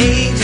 angels.